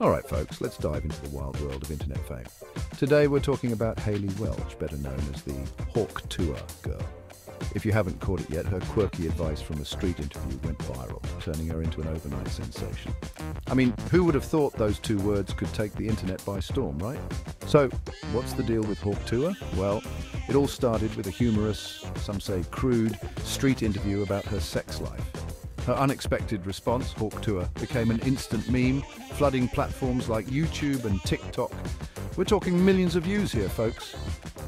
All right, folks, let's dive into the wild world of internet fame. Today we're talking about Hayley Welch, better known as the Hawk Tuah girl. If you haven't caught it yet, her quirky advice from a street interview went viral, turning her into an overnight sensation. I mean, who would have thought those two words could take the internet by storm, right? So, what's the deal with Hawk Tuah? Well, it all started with a humorous, some say crude, street interview about her sex life. Her unexpected response, Hawk Tuah, became an instant meme, flooding platforms like YouTube and TikTok. We're talking millions of views here, folks.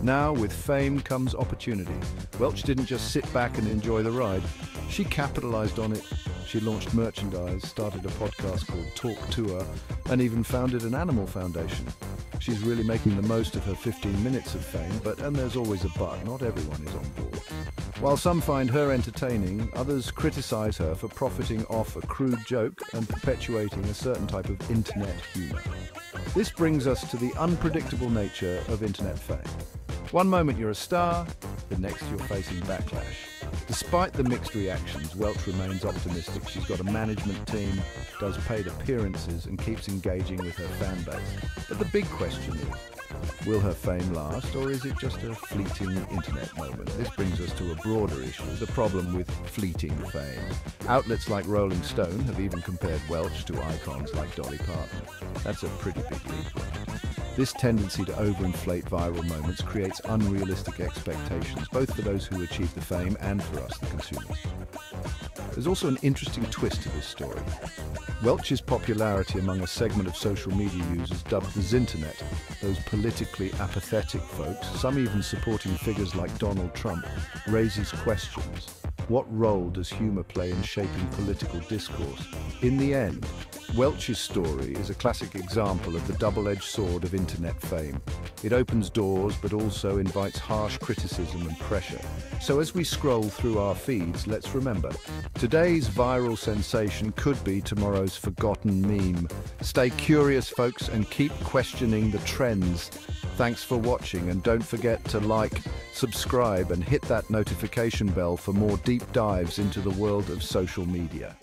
Now, with fame comes opportunity. Welch didn't just sit back and enjoy the ride. She capitalized on it. She launched merchandise, started a podcast called Talk Tuah, and even founded an animal foundation. She's really making the most of her 15 minutes of fame, but, and there's always a but, not everyone is on board. While some find her entertaining, others criticize her for profiting off a crude joke and perpetuating a certain type of internet humor. This brings us to the unpredictable nature of internet fame. One moment you're a star, the next you're facing backlash. Despite the mixed reactions, Welch remains optimistic. She's got a management team, does paid appearances, and keeps engaging with her fan base. But the big question is, will her fame last, or is it just a fleeting internet moment? This brings us to a broader issue, the problem with fleeting fame. Outlets like Rolling Stone have even compared Welch to icons like Dolly Parton. That's a pretty big leap. This tendency to overinflate viral moments creates unrealistic expectations, both for those who achieve the fame and for us, the consumers. There's also an interesting twist to this story. Welch's popularity among a segment of social media users dubbed the Zinternet, those politically apathetic folks, some even supporting figures like Donald Trump, raises questions. What role does humour play in shaping political discourse? In the end, Welch's story is a classic example of the double-edged sword of internet fame. It opens doors but also invites harsh criticism and pressure. So as we scroll through our feeds, let's remember, today's viral sensation could be tomorrow's forgotten meme. Stay curious, folks, and keep questioning the trends. Thanks for watching and don't forget to like, subscribe and hit that notification bell for more deep dives into the world of social media.